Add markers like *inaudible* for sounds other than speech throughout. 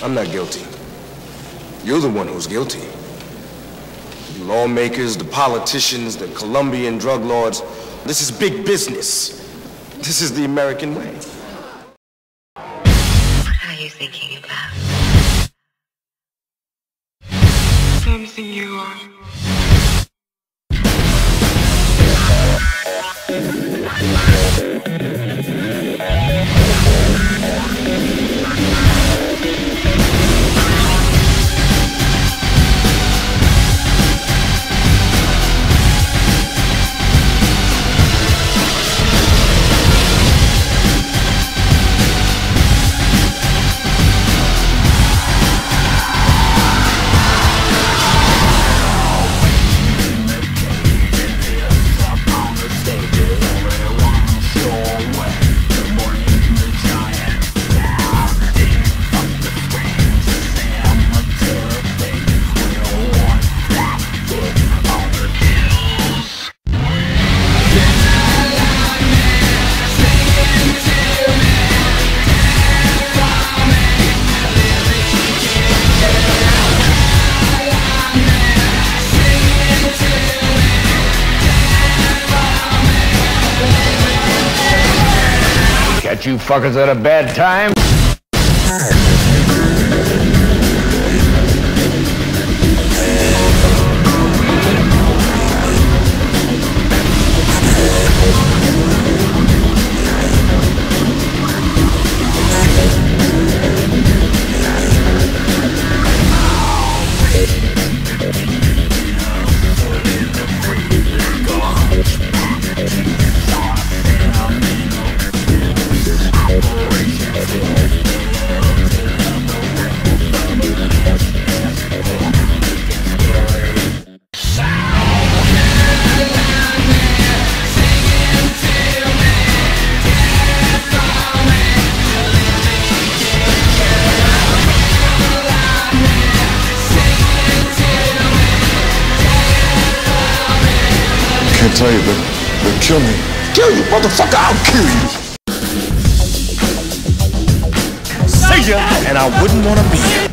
I'm not guilty. You're the one who's guilty. The lawmakers, the politicians, the Colombian drug lords. This is big business. This is the American way. What are you thinking about? Something you are. *laughs* Catch you fuckers at a bad time. Can't tell you, but they'll kill me. Kill you, motherfucker! I'll kill you! See ya, and I wouldn't want to be here.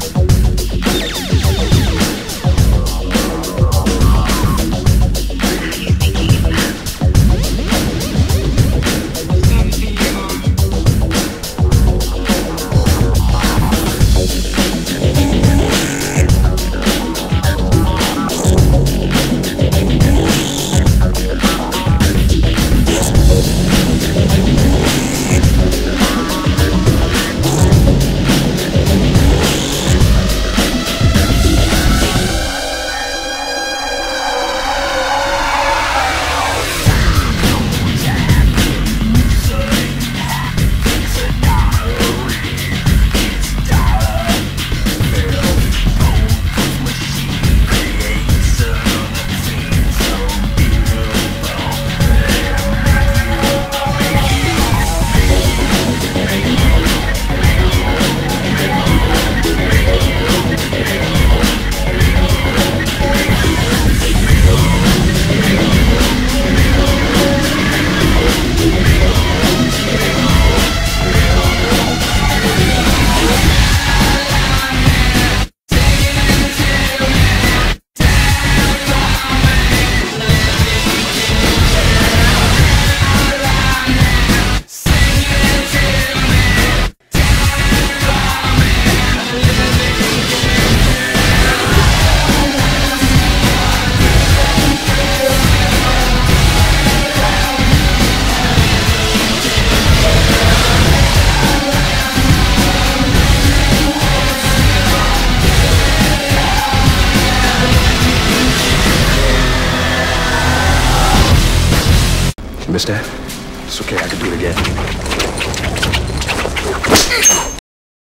It's okay, I can do it again.